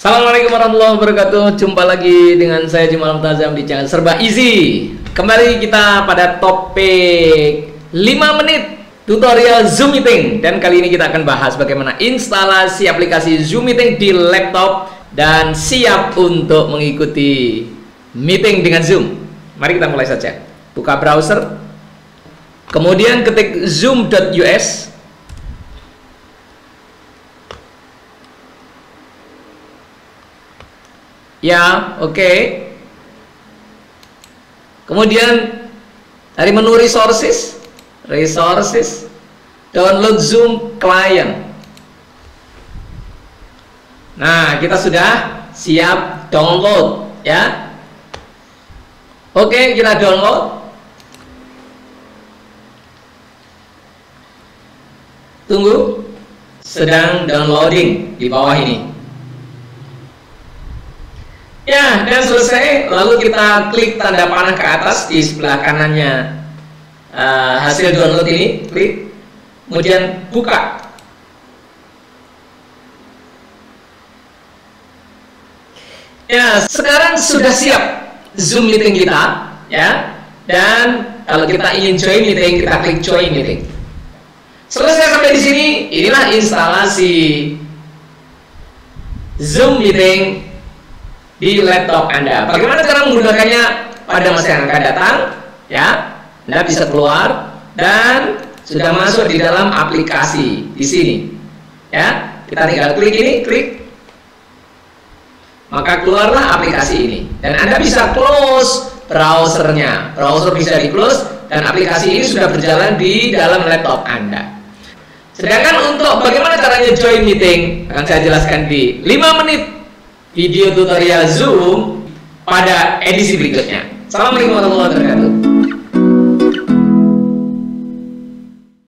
Assalamualaikum warahmatullahi wabarakatuh. Jumpa lagi dengan saya Jumal Mutazam di channel Serba Easy. Kembali kita pada topik 5 menit tutorial Zoom Meeting. Dan kali ini kita akan bahas bagaimana instalasi aplikasi Zoom Meeting di laptop Dan siap untuk mengikuti meeting dengan Zoom. Mari kita mulai saja. Buka browser. Kemudian ketik zoom.us Ya, oke. Okay. Kemudian dari menu resources, resources, download Zoom client. Nah, kita sudah siap download, ya. Oke, okay, kita download. Tunggu, sedang downloading di bawah ini. Ya, dan selesai. Lalu kita klik tanda panah ke atas di sebelah kanannya uh, hasil download ini. Klik. Kemudian buka. Ya, sekarang sudah siap Zoom meeting kita, ya. Dan kalau kita ingin join meeting, kita klik join meeting. Selesai sampai di sini, inilah instalasi Zoom meeting di laptop Anda. Bagaimana cara menggunakannya pada masa yang akan datang? Ya, Anda bisa keluar dan sudah masuk di dalam aplikasi di sini. Ya, kita tinggal klik ini, klik. Maka keluarlah aplikasi ini dan Anda bisa close browsernya. Browser bisa di close dan aplikasi ini sudah berjalan di dalam laptop Anda. Sedangkan untuk bagaimana caranya join meeting akan saya jelaskan di 5 menit video tutorial Zoom pada edisi berikutnya. Assalamualaikum warahmatullahi wabarakatuh.